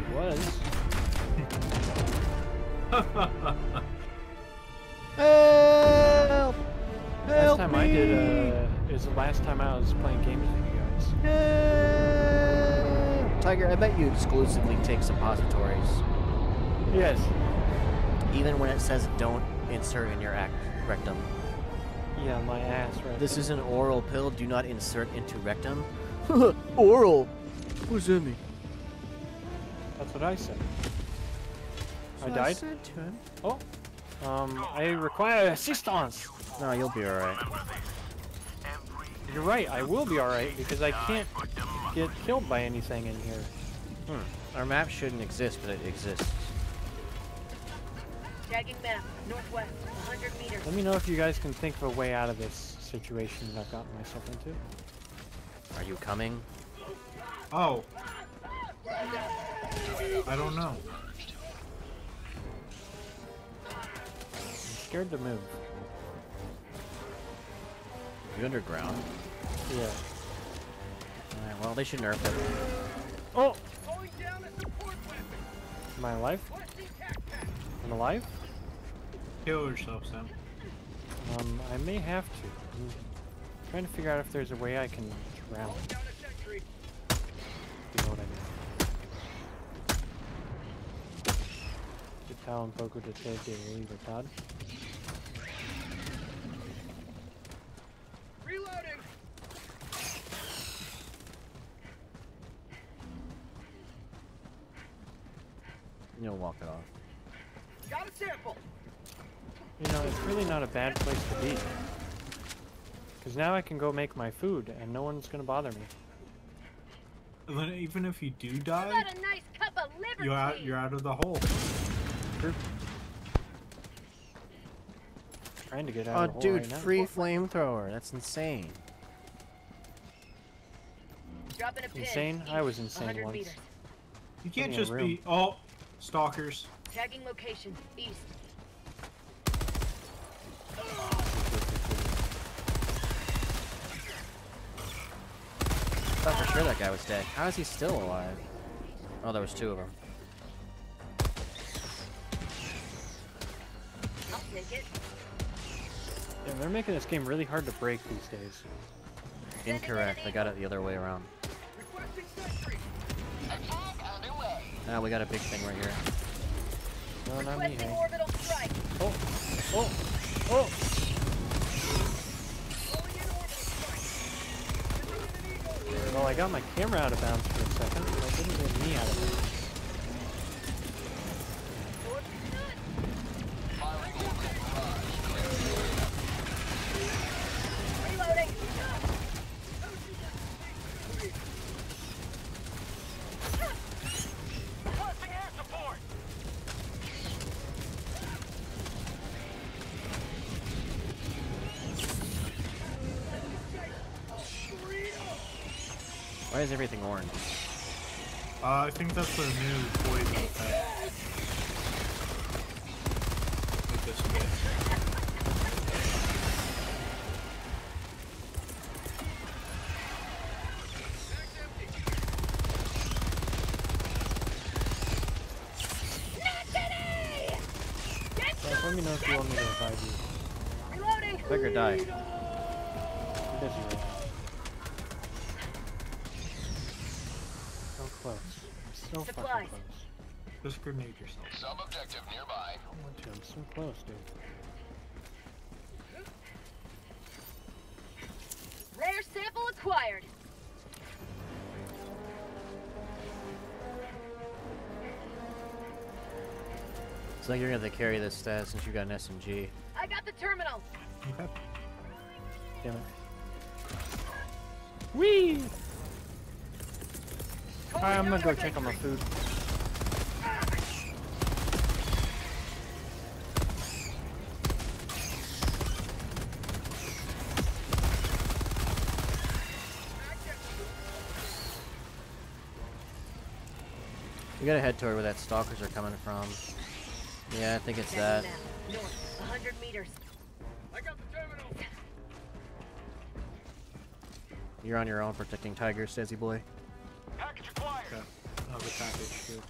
it was. Help! Help Last time me! I did uh, is the last time I was playing games with you guys. Help! Tiger, I bet you exclusively take suppositories, Yes. even when it says don't insert in your act rectum. Yeah, my ass right This is an oral pill. Do not insert into rectum. oral. What does that mean? That's what I said. I So died? said to him. Oh. Um, I require assistance. No, you'll be alright. You're right, I will be alright because I can't get killed by anything in here. Hmm. Our map shouldn't exist, but it exists. Tagging map, northwest, 100 meters. Let me know if you guys can think of a way out of this situation that I've gotten myself into. Are you coming? Oh. I don't know. I'm scared to move. you underground? Yeah. Alright, well, they should nerf it. Oh! Am I alive? I'm alive? Kill yourself, Sam. Um, I may have to. I'm trying to figure out if there's a way I can drown. You know what I mean. Que tal un poco de té de libertad? Reloading! You'll walk it off. Got a sample! You know, it's really not a bad place to be. Because now I can go make my food and no one's gonna bother me. And then even if you do die, nice cup of you're out. You're out of the hole. True. Trying to get out Oh, of the hole dude, right free flamethrower. That's insane. Dropping a pin. Insane? I was insane once. meters. You can't just room. be. Oh, stalkers. Tagging location, east. I thought for sure that guy was dead. How is he still alive? Oh, there was two of them. I'll take it. Yeah, they're making this game really hard to break these days. Incorrect. I got it the other way around. Requesting sentry. Ah, we got a big thing right here. No, not me, hey. Oh! Oh! Oh! Rolling in orbital strike. Bringing an eagle. Well, I got my camera out of bounds for a second, but I didn't get me out of it. Think that's the new poison effect. Like this one. Let me know if you want me to revive you. Reloading. Click or die. I'm busy right now. So close. I'm so fucking close. Just grenade yourself. Sub-objective nearby. I want to. I'm so close, dude. Rare sample acquired. It's like you're gonna have to carry this stat since you got an SMG. I got the terminal. Okay. Damn it. Whee! Alright, I'm gonna go check on my food. We gotta head toward where that stalkers are coming from. Yeah, I think it's that. North, 100 meters. I got the terminal. You're on your own protecting Tiger, Stazzy boy. Package acquired. Okay. Another package too.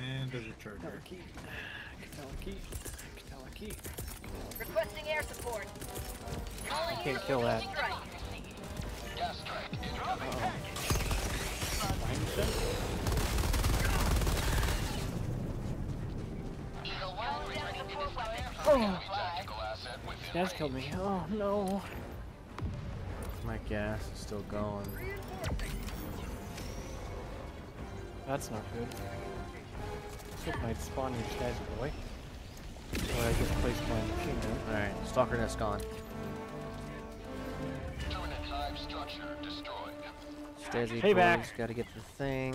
And there's a charger. key. I can tell a key. key. Requesting air support. Calling Can't kill that. strike. Behind you, Seth? Oh. Gas killed me. Oh no. My gas is still going. That's not good. Let's hope I'd spawn your stazzy boy. Or I just placed my machine gun. Alright, stalker nest gone. Stazzy Payback. boys gotta get the thing.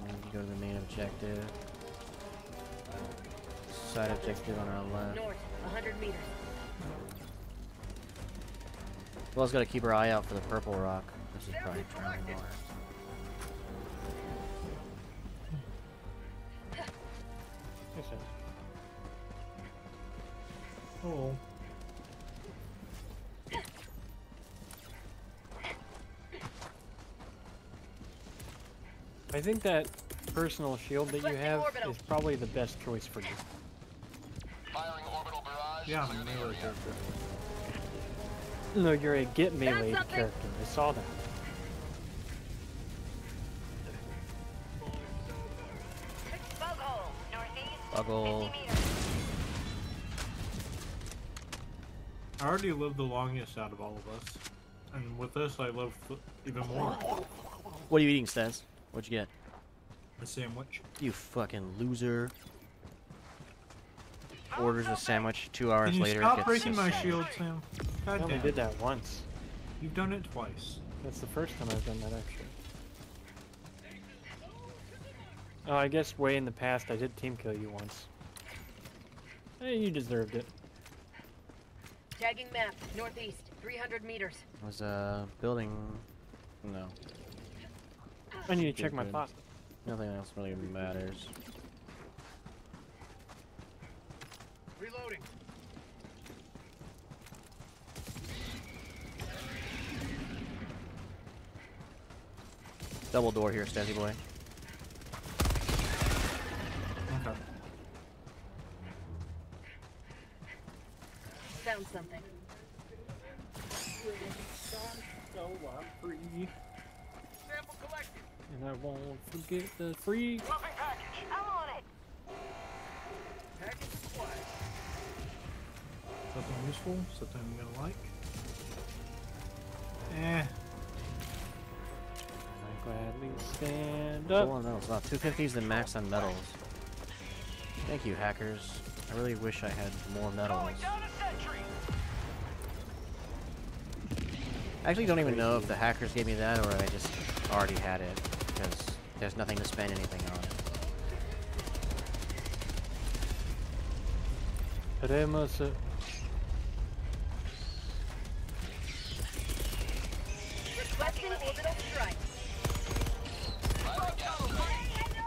And then go to the main objective. Side objective on our left. North, 100 meters. Well, gotta keep our eye out for the purple rock. This is probably trying more. Oh. I think that personal shield that you have is probably the best choice for you. Yeah, No, you're a get melee something. character. I saw that. Bug. Buggle. I already live the longest out of all of us. And with this, I live even more. What are you eating, Staz? What'd you get? A sandwich. You fucking loser. Orders a sandwich, two hours Can you later. stop gets breaking my sandwich. shield, Sam? I only damn. did that once. You've done it twice. That's the first time I've done that, actually. Oh, I guess way in the past I did team kill you once. Hey, you deserved it. Tagging map, northeast, 300 meters. Was uh building. No, I need to check my Stupid. pot. nothing else really matters. Reloading. Double door here, Stazzy boy. Okay. Found something. So I'm free. Sample collected. And I won't forget the free. Something useful, something I'm gonna like. Eh. I gladly stand Full up. on metals. Wow, 250 is the max on metals. Thank you, hackers. I really wish I had more metals. I actually don't even know if the hackers gave me that or I just already had it because there's nothing to spend anything on it.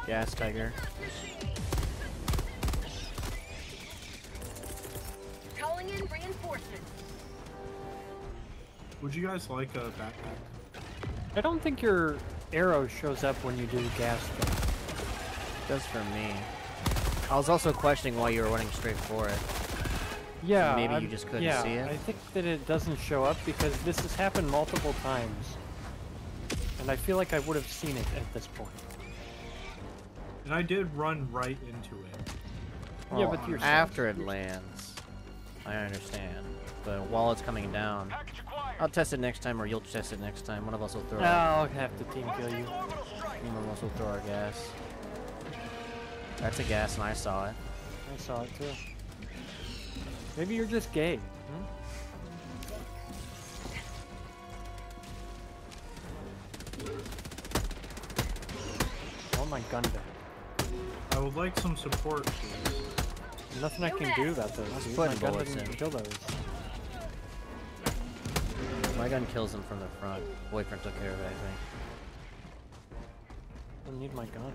Gas tiger. Calling in reinforcements. Would you guys like a backpack? I don't think your arrow shows up when you do gas thing. Does for me. I was also questioning why you were running straight for it. Yeah. maybe you I'm- just couldn't yeah, see it? I think that it doesn't show up because this has happened multiple times. And I feel like I would have seen it at this point. And I did run right into it. Yeah, but you're after it lands, I understand. But while it's coming down, I'll test it next time, or you'll test it next time. One of us will throw. I'll have to team kill you. One of us will throw our gas. That's a gas, and I saw it. I saw it too. Maybe you're just gay. Hmm? My gun back. I would like some support, please. Nothing I can do about those. Dude. put My gun doesn't in. kill those. My gun kills them from the front. Boyfriend took care of it, I think. I need my gun.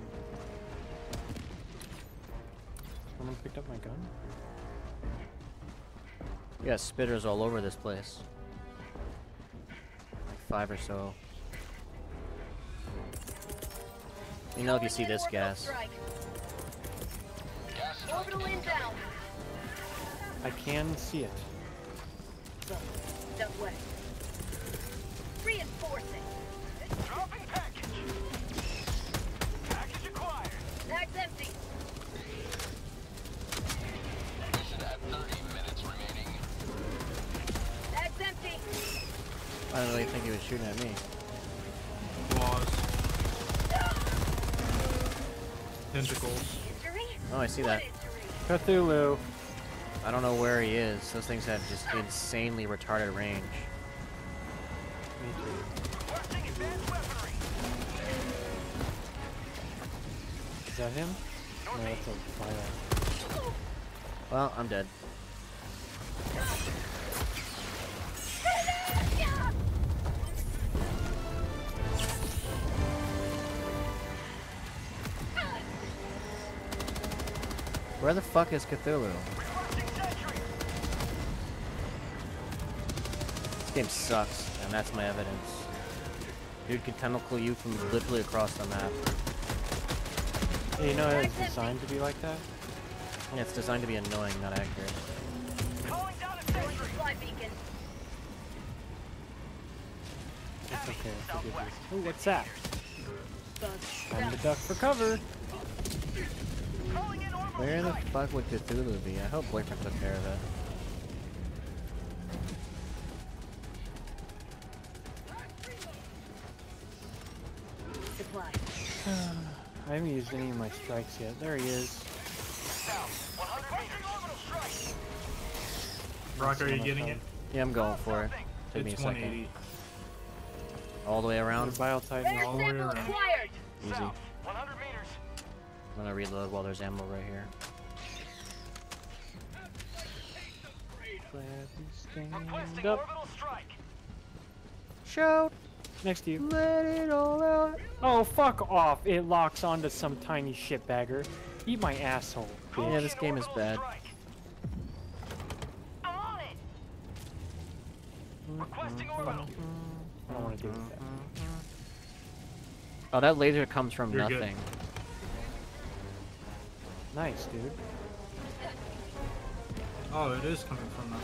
Someone picked up my gun? We got spitters all over this place. Like five or so. You know if you see this gas. I can see it. Step west. Reinforcing. Package. Package acquired. Empty. Mission at 30 minutes remaining. Empty. I don't really think he was shooting at me. Tentacles. Oh, I see that. Cthulhu. I don't know where he is. Those things have just insanely retarded range. Me too. Requesting advanced weaponry. Is that him? No, that's a fire. Well, I'm dead. Where the fuck is Cthulhu? This game sucks, and that's my evidence. Dude can tentacle you from literally across the map. Hey, you know it's designed to be like that? Yeah, it's designed to be annoying, not accurate. Calling down a Throwing sentry. supply beacon. It's okay, I forgive you. Ooh, what's that? Bug. Time to duck for cover. Calling in Where the fuck would Cthulhu be? I hope Boyfriend took care of it. I haven't used any of my strikes yet. There he is. South. 100 meters. Orbital strike. Rock, are you Someone getting it? Yeah, I'm going for it. Take me a second. All the way around. Bile Titan. All the way around. Easy. South. 100 meters. I'm gonna reload while there's ammo right here. Requesting Stand up. orbital strike. Shout! Next to you. Let it all out! Oh, fuck off. It locks onto some tiny shitbagger. Eat my asshole, bitch. Yeah, this game is bad. I'm on it. Mm-hmm. Requesting mm-hmm. orbital. I don't want to deal with that. Oh, that laser comes from You're good. Nothing. Nice, dude. Oh, it is coming from us.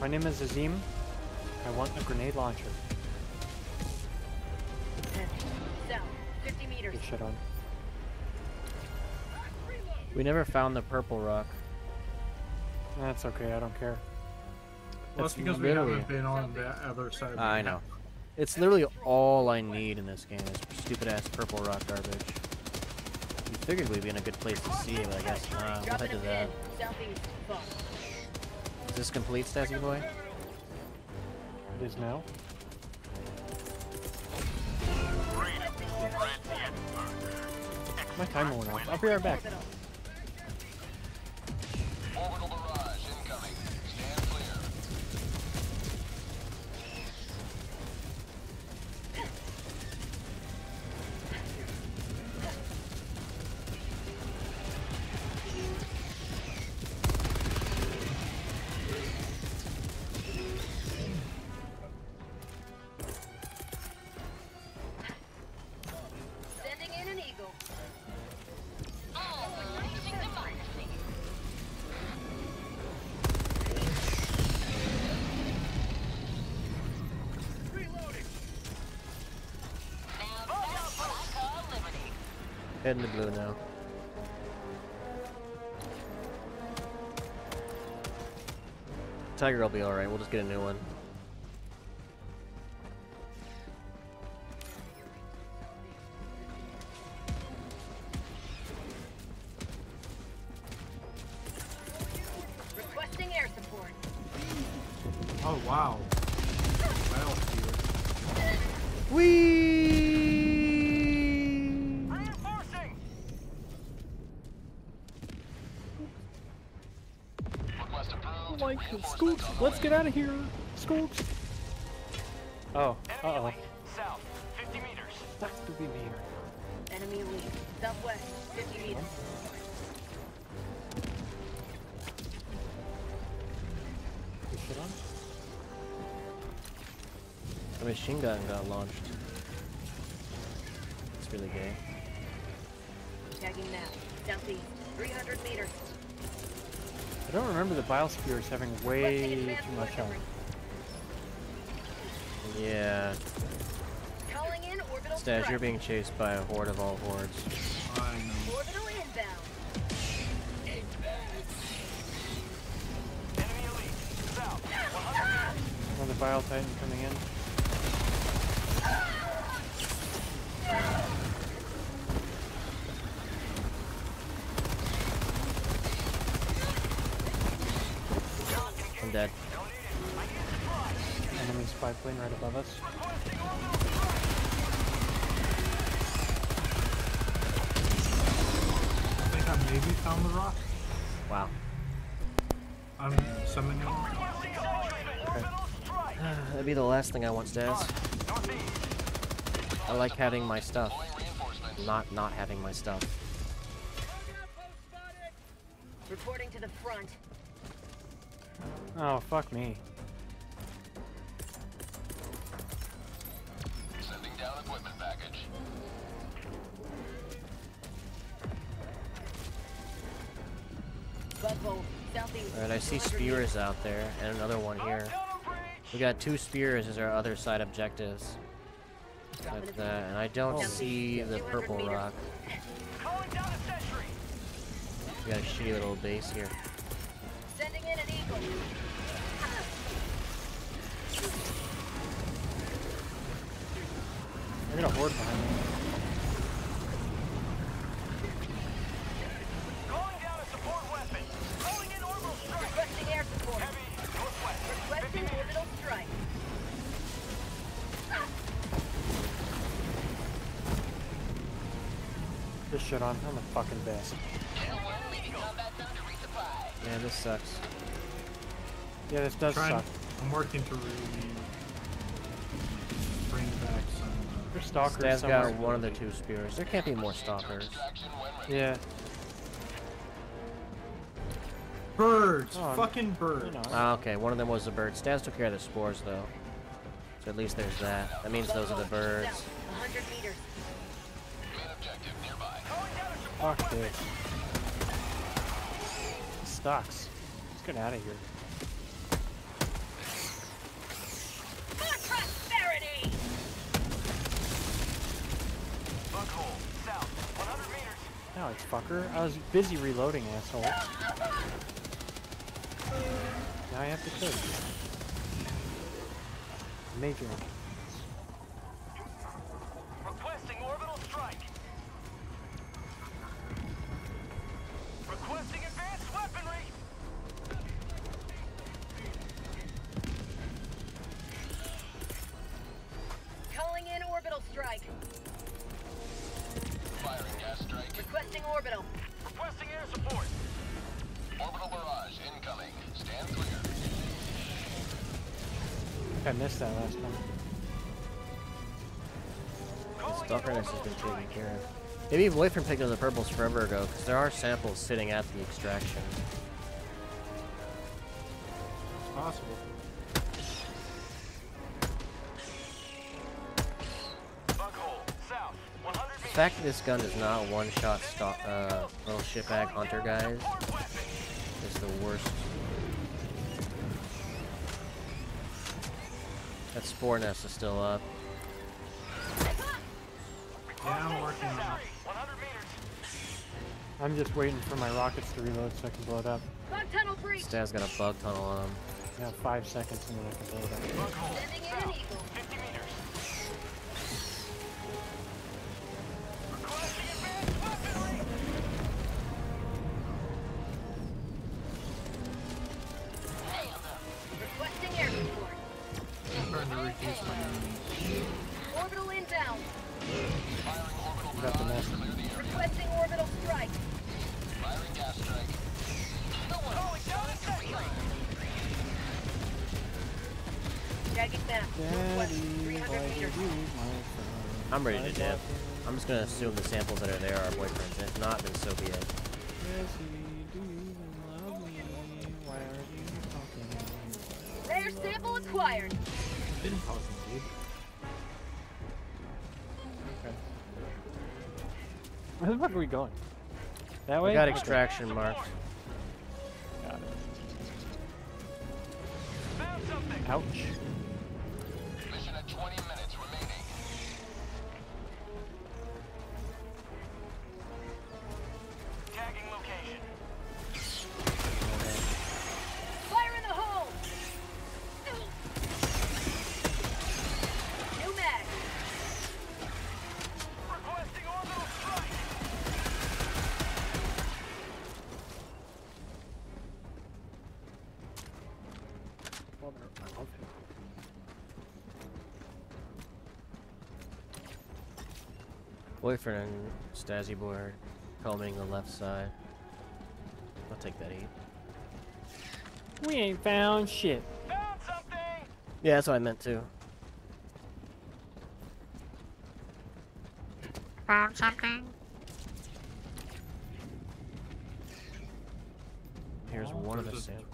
My name is Azim. I want a grenade launcher. South. 50 meters. Get shit on. We never found the purple rock. That's okay, I don't care. Well, That's it's because we haven't been on the other side. of the I map. know. It's literally all I need in this game is stupid ass purple rock garbage. You figured we'd be in a good place to see it, but I guess not. We'll head to a that. pin. Southeast. Fuck. Is this complete, Stassi boy? It is now. My timer went off. I'll be right back. Heading to blue now. Tiger will be alright, we'll just get a new one. Out of here. Scoops. Oh, uh-oh. South. 50 meters. That's to be me. Enemy elite. Southwest, 50 meters. Push it on. The machine gun got launched. It's really gay. Tagging now. Southeast, 300 meters. I don't remember the biospheres having way too much health. Yeah. Calling in orbital Stas, you're being chased by a horde of all hordes. I know. Orbital inbound. Enemy elite. South. 100 meters. Another Bile Titan coming in. I'm dead. Enemy spy plane right above us. I think I maybe found the rock. Wow. I'm summoning. That'd be the last thing I want, Stas. I like having my stuff. Not not having my stuff. Reporting to the front. Oh, fuck me. Equipment package. Alright, I see spears out there, and another one here. We got two spears as our other side objectives. Like that, and I don't Oh. see the purple rock. Calling down a sentry. We got a shitty little base here. Sending in an eagle. I got a horde behind me. Calling down a support weapon. Calling in orbital strike. Requesting air support. Heavy. Northwest. Requesting orbital strike. This shit on. I'm a fucking best. Yeah, this sucks. Yeah, this does Trying, suck. I'm working to really There's stalkers Stas somewhere. got one of the two spears. There can't be more stalkers. Extraction when ready. Yeah. birds! Oh, fucking birds! Ah, okay, one of them was a bird. Stas took care of the spores, though. So at least there's that. That means those are the birds. 100 meters. Main objective nearby. Calling down a support Fuck this. This sucks. Let's get out of here. Now it's fucker. I was busy reloading, asshole. Now I have to kill you. Major. The has been taken care of. Maybe Boyfriend picked up the purples forever ago, because there are samples sitting at the extraction. It's possible. Buckhole. South. 100 The fact that this gun does not one-shot stalk, uh, little shitbag hunter guys Support is the worst. That spore nest is still up. I'm just waiting for my rockets to reload so I can blow it up. Bug tunnel breach. Stas got a bug tunnel on him. I have five seconds and then I can blow it up. Tagging map. Northwest, 300 meters. you leave my phone? I'm ready to I dip. I'm just gonna assume the samples that are there are boyfriends. If not, then so be it. Jesse, do you even love me? Why are you talking? Rare sample acquired. Been talking, dude. Okay. Where the fuck are we going? That way? We got Okay, extraction marked. Boyfriend and Stazzy boy are combing the left side. I'll take that eight. We ain't found shit. Found something. Yeah, that's what I meant too. Found something? Here's Oh, one of the samples.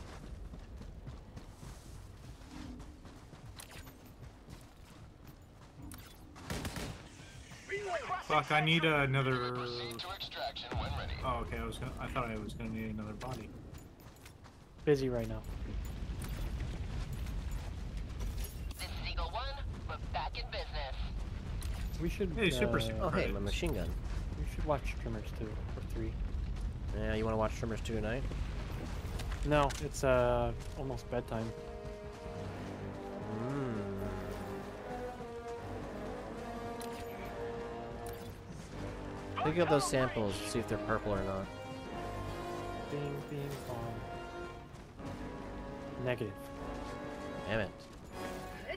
Fuck, I need another. Proceed to extraction when ready. Oh, okay. I was gonna. I thought I was gonna need another body. Busy right now. This is Eagle One. We're back in business. We should. Hey, super uh, super. Oh, hey, my machine gun. We should watch Tremors two or three. Yeah, you want to watch Tremors 2 tonight? No, it's uh almost bedtime. Mmm. Pick up those samples, see if they're purple or not. Bing, bing, bong. Negative. Damn it.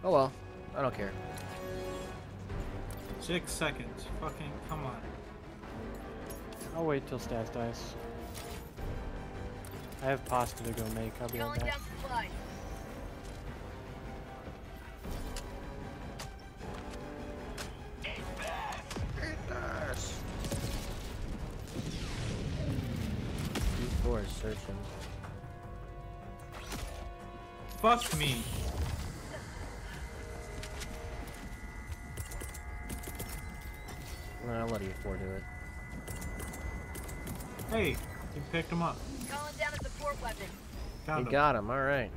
Oh well, I don't care. Six seconds. Fucking come on. I'll wait till Stas dies. I have pasta to go make. I'll be right Calling back. Fuck me. Nah, I'll let E4 do it. Hey, you picked him up. Calling down a support weapon. Found You him. got him, alright.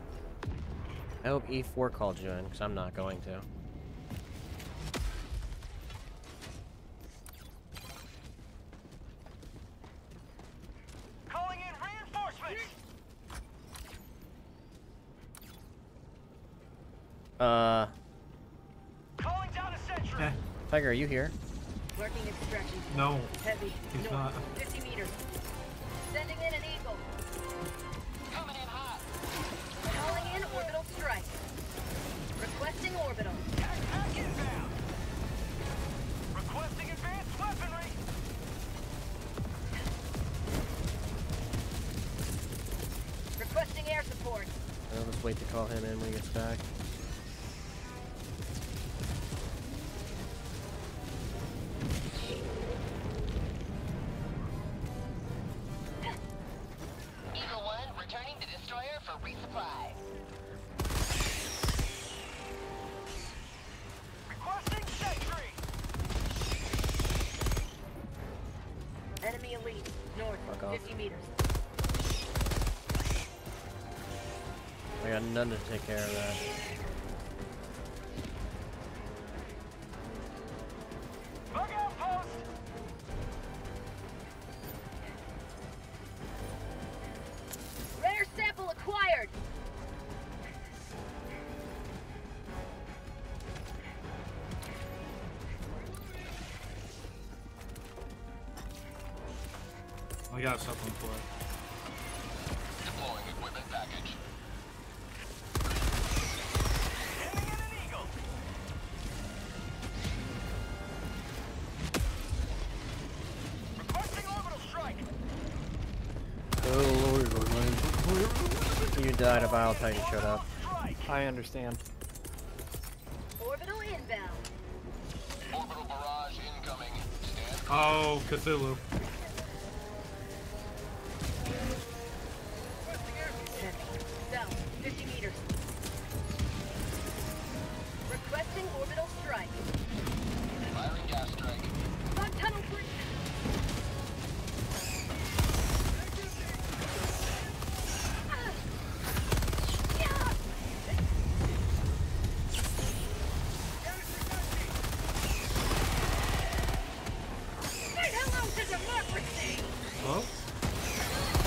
I hope E4 called you in, because I'm not going to. Tiger, are you here? Marking extraction. no. Heavy. He's North. not. 50 meters. Sending in an eagle. Coming in hot. Calling in orbital strike. Requesting orbital. Attack inbound. Requesting advanced weaponry. Requesting air support. I'll just wait to call him in when he gets back. Take care of that. Bug outpost. Rare sample acquired. I got something for it. You died, a Bile Titan showed up. I understand. Orbital inbound. Orbital barrage incoming. Oh, Cthulhu.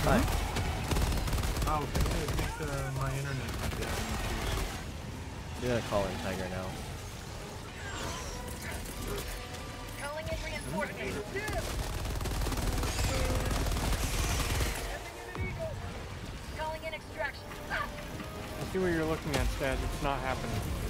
Hi. Oh, okay. I think uh, my internet went down. You gotta call in Tiger now. Calling in reinforcements. Calling in extraction. I see what you're looking at, Stas. It's not happening.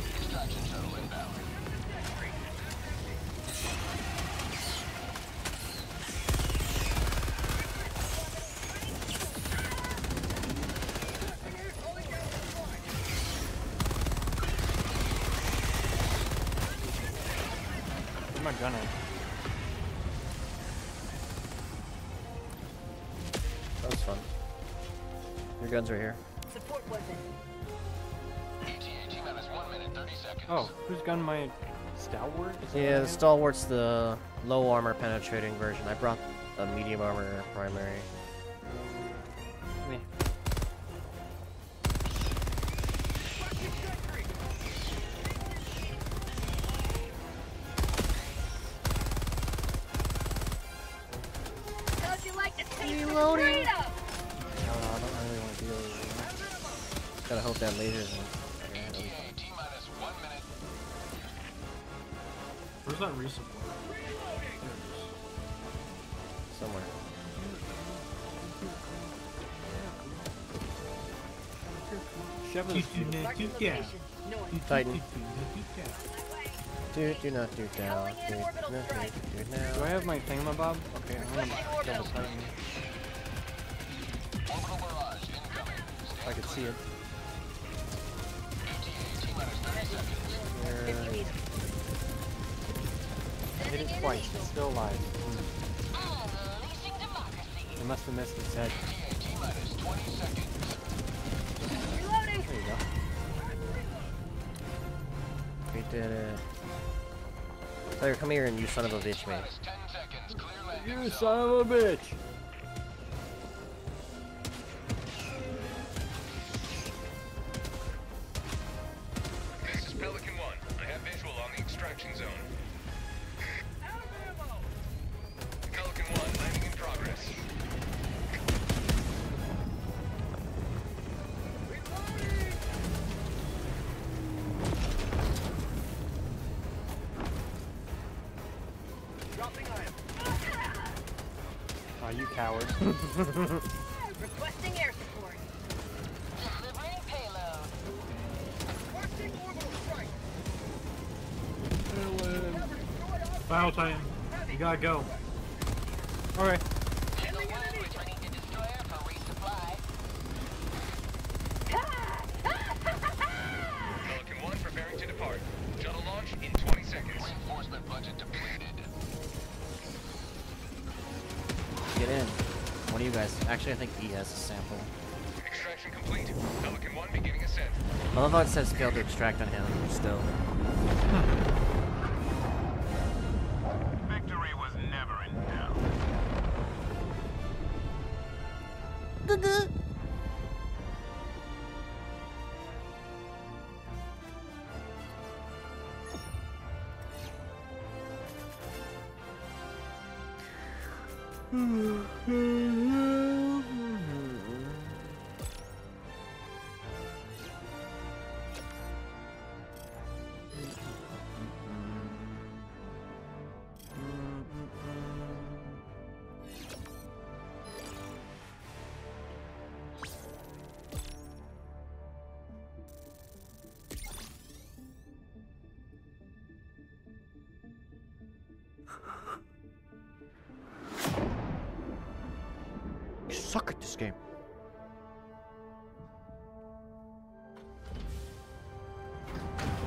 Yeah, the? Stalwart's the low armor penetrating version. I brought a medium armor primary. Marking location. North. Titan. Do do not do now. Calling in Do orbital not strike. do Do I have my thingamabob? Okay, I'm gonna double tighten. Orbital barrage incoming. If I could see it. ETA T minus 30 seconds. 50 There. I hit Sending it twice. It's still alive. Mm. Unleashing democracy. It must have missed its head. ETA T minus 20 seconds. Reloading. There you go. We did it. Tiger, come here and you son of a bitch, man. Minus 10 seconds. Clear landing You son of a bitch! Requesting air support. Delivering payload. Battle Titan. You gotta go. Okay. It says failed to extract on him still. Victory You suck at this game.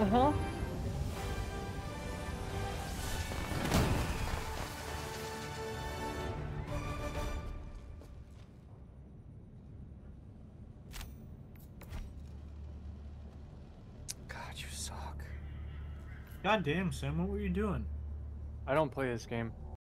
Uh-huh. God, you suck. God damn, Sam, what were you doing? I don't play this game.